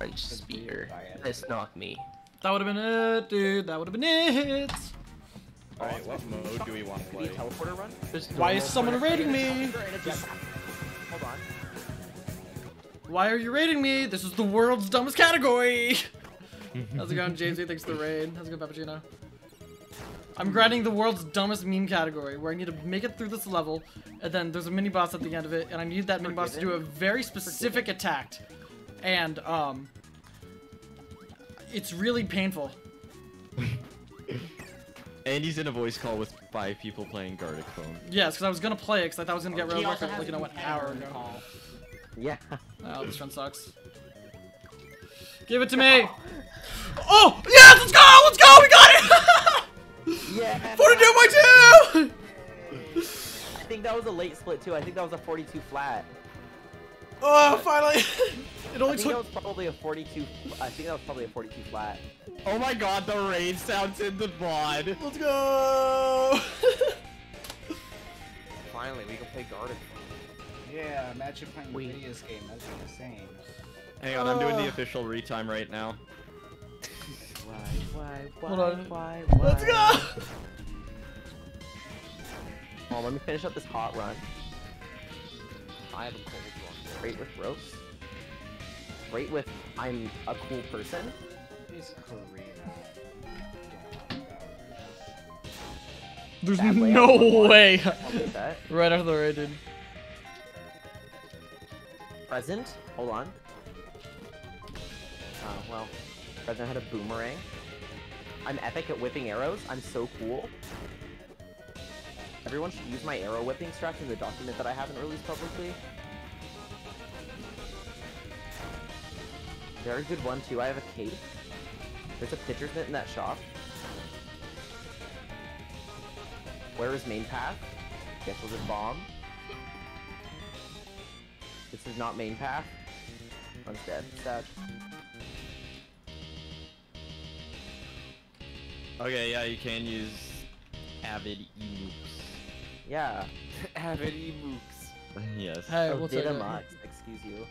French speaker. This knocked me. That would have been it, dude. That would have been it. Alright, what mode do we want to play? teleporter run? Why is someone raiding me? Hold on. Why are you raiding me? This is the world's dumbest category. How's it going, Jamesy? Thanks for the raid. How's it going, Pappuccino? I'm grinding the world's dumbest meme category, where I need to make it through this level, and then there's a mini boss at the end of it, and I need that mini boss to do a very specific attack, and um, it's really painful. And he's in a voice call with five people playing Gartic Phone. Yes, because I was gonna play it, because I thought I was gonna get He rid also of has like you know a an hour phone ago. call. Yeah. Oh, this one sucks. Give it to me. Oh yes, let's go, let's go, we got it. Yeah. 42 by two. I think that was a late split too. I think that was a 42 flat. Oh, finally. It I only think that was probably a 42. I think that was probably a 42 flat. Oh my god, the raid sounds in the VOD. Let's go. Finally, we can play Garden. Yeah, imagine playing Wait. a videos game. That's insane. Hang on, I'm doing the Oh. official retime right now. Why? Why? Why? Hold on. Why? Let's go. Oh, let me finish up this hot run. I have a cold one. Great with ropes. Great with I'm a cool person. It's Karina. There's That no I'll- way. I'll take that. right after the raid, dude. Present. Hold on. Oh, well. Present had a boomerang. I'm epic at whipping arrows. I'm so cool. Everyone should use my arrow whipping strat in the document that I haven't released publicly. Very good one, too. I have a cape. There's a pitcher's mitt in that shop. Where is main path? Guess we'll just bomb. This is not main path. One's dead. Sad. Okay, yeah, you can use Avid Emooks. Yeah. Avid Mooks. yes. Hey, oh, what's did up? Excuse you.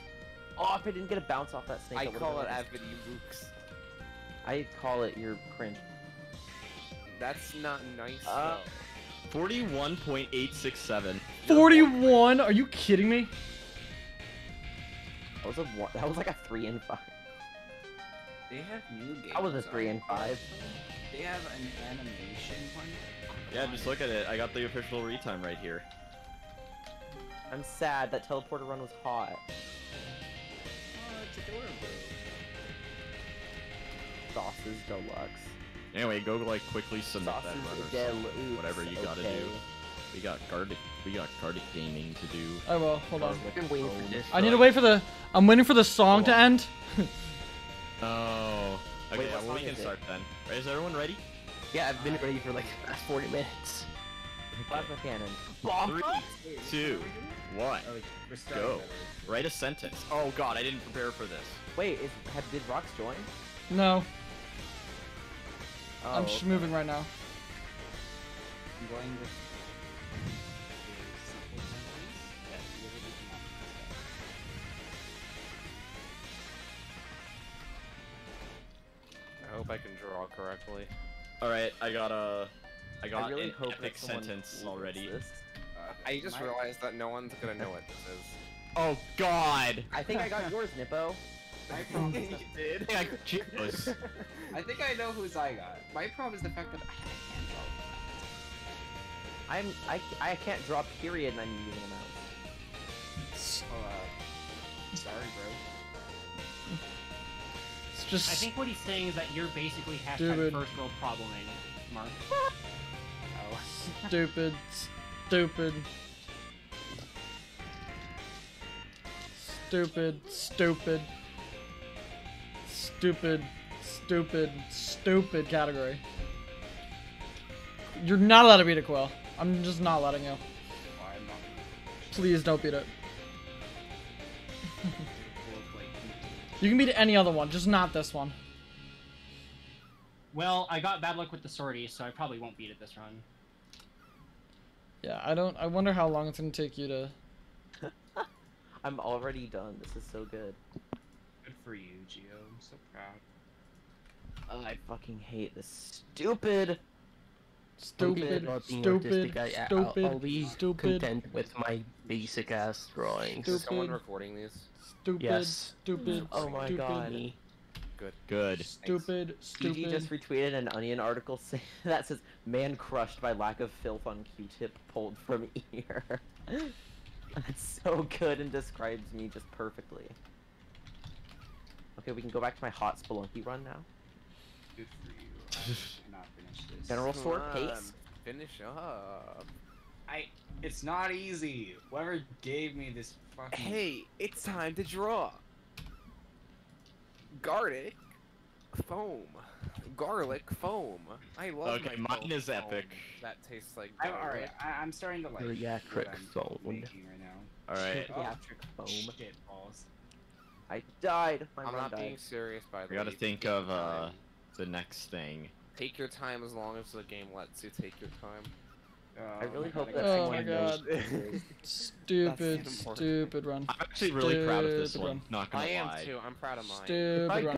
Oh, if I didn't get a bounce off that snake, I call it been- Avid Mooks. I call it your cringe. That's not nice. Uh, 41.867. 41? Are you kidding me? That was a one, that was like a three and five. They have new games. That was a three and five. They have an animation one. Yeah, just look at it. I got the official retime right here. I'm sad that teleporter run was hot. Oh, it's adorable. Sauces deluxe. Anyway, go like quickly submit that Sauces run or something. whatever you gotta do. We got Gartic, we got Gartic Gaming to do. I will. Hold on. I've been waiting for this. Oh, I need to wait for the. I'm waiting for the song to end. Oh. Okay, Wait, yeah, well, we can is it? start then. Is everyone ready? Yeah, I've been ready for like the past 40 minutes. Plasma cannon. Three, two, one. Oh, we're Go. Write a sentence. Oh god, I didn't prepare for this. Wait, is have, did Rox join? No, Oh, I'm just moving right now. I'm going with. I hope I can draw correctly. Alright, I got a... I got I really an hope epic that sentence already. this. Uh, I just my- realized that no one's gonna know what this is. Oh god! I think I got yours, Nippo. My problem you did? I got Cheetos. I think I know whose I got. My problem is the fact that I can't draw. I'm I I can't draw period and I'm using a mouse. Oh, uh, sorry, bro. It's just. I think what he's saying is that you're basically hashtag Dude. first world probleming, Mark. Oh. stupid, stupid, stupid, stupid, stupid, stupid, stupid category. You're not allowed to beat a quill. I'm just not letting you. Why I'm not Please don't beat it. cool with, like, You can beat any other one, just not this one. Well, I got bad luck with the sortie, so I probably won't beat it this run. Yeah, I don't. I wonder how long it's gonna take you to. I'm already done. This is so good. Good for you, Geo. I'm so proud. Oh, I fucking hate this stupid. Stupid, Not being stupid, artistic, I, I- stupid, I'll, I'll be stupid, content with my basic ass drawings. Is someone Stupid. recording these? stupid, Yes. stupid, Oh my stupid, god. Good. stupid, GG stupid. just retweeted an Onion article say- that says, "Man crushed by lack of filth on Q-tip pulled from ear." That's so good and describes me just perfectly. Okay, we can go back to my hot Spelunky run now. Good for you. Cannot finish this. General Come sword on, pace. Finish up. I. It's not easy. Whoever gave me this fucking. Hey, it's time to draw. Garlic foam. Garlic foam. I love it. Okay, my mine foam is foam epic. That tastes like I'm garlic. alright. I- I'm starting to like. Geriatric what I'm phone. making right now. Alright. Oh, foam. Shit balls. I died. My I'm not died. being serious by the way, We gotta think of uh the next thing. Take your time as long as the game lets you take your time. Oh, I really oh my hope God, I that Oh my god. Stupid, stupid run. I'm actually really proud of this Stupid one. one. Not gonna I am too. I'm proud of mine. Stupid run.